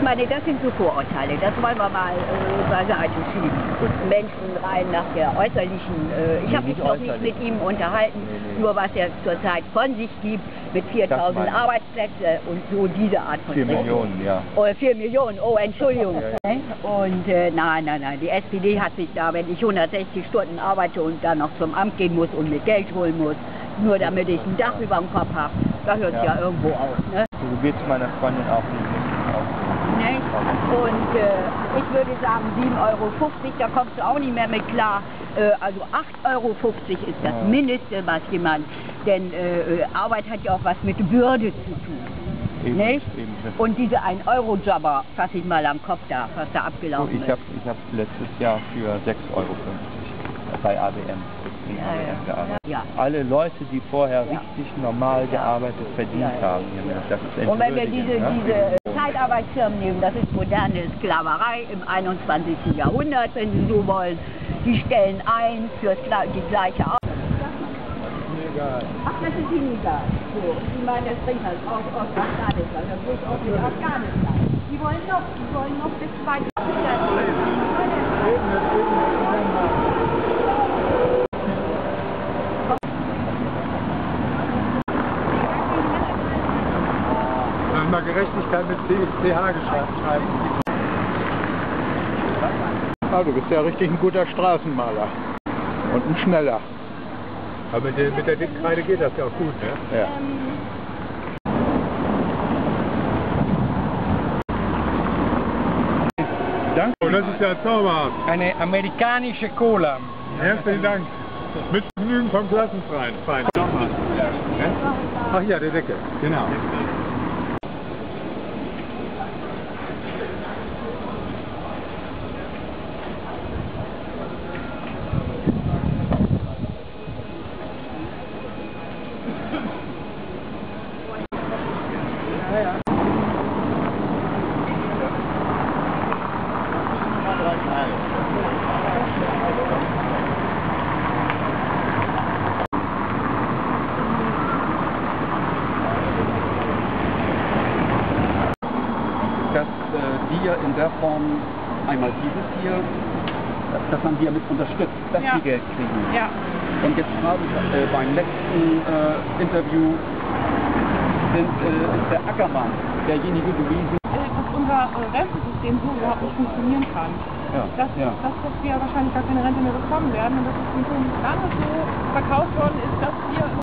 meine, das sind so Vorurteile. Das wollen wir mal äh, beiseite schieben. Menschen rein nach der äußerlichen. Äh, ich Nee, habe mich noch nicht mit ihm unterhalten, Nee, nee. nur was er zurzeit von sich gibt mit 4000 meine ich. Arbeitsplätze und so diese Art von Vier Rechnung. Millionen, ja. Oh, 4 Millionen, oh Entschuldigung. Ja, ja. Und äh, nein, nein, nein, die SPD hat sich da, wenn ich 160 Stunden arbeite und dann noch zum Amt gehen muss und mir Geld holen muss, nur damit ich ein Dach über dem Kopf habe, da hört es Ja. ja. irgendwo auf. Ne? So geht es meiner Freundin auch nicht. So. Nicht? Und äh, ich würde sagen 7,50 Euro, da kommst du auch nicht mehr mit klar. Äh, also 8,50 Euro ist das Ja. Mindeste, was jemand, denn äh, äh, Arbeit hat ja auch was mit Würde zu tun. Eben, Nicht? eben. Und diese 1-Euro-Jobber, fass ich mal am Kopf da, was da So, abgelaufen ich ist. habe ich hab letztes Jahr für 6,50 Euro bei ABM, Ja, ja. Alle Leute, die vorher richtig normal gearbeitet verdient haben, hier, das ist Und wenn wir diese, ne? diese Zeitarbeitsfirmen nehmen, das ist moderne Sklaverei im 21. Jahrhundert, wenn Sie so wollen. Die stellen ein für die gleiche Arbeit. Ach, das ist Ihnen egal. So, Sie meinen, das bringt halt aus, aus Afghanistan. Das muss auch mit Afghanistan. Die wollen noch, die wollen noch bis 2000. mal Gerechtigkeit mit CH geschrieben. Ah, du bist ja richtig ein guter Straßenmaler. Und ein schneller. Aber mit der, mit der Dickkreide geht das ja auch gut, ne? Ja. Danke. Und das ist ja zauberhaft. Eine amerikanische Cola. Herzlichen Dank. Mit Vergnügen vom Klassenfreien. Fein. Nochmal. Ach ja, der Deckel. Genau. Dass äh, wir in der Form einmal dieses hier, dass man wir mit unterstützt, dass Ja. die Geld kriegen. Ja. Und jetzt gerade äh, beim letzten äh, Interview sind, äh, ist der Ackermann derjenige gewesen. Äh, dass unser äh, Rentensystem so überhaupt nicht funktionieren kann. Ja, Dass, ja. dass, dass wir wahrscheinlich gar keine Rente mehr bekommen werden und dass es schon lange so verkauft worden ist, dass wir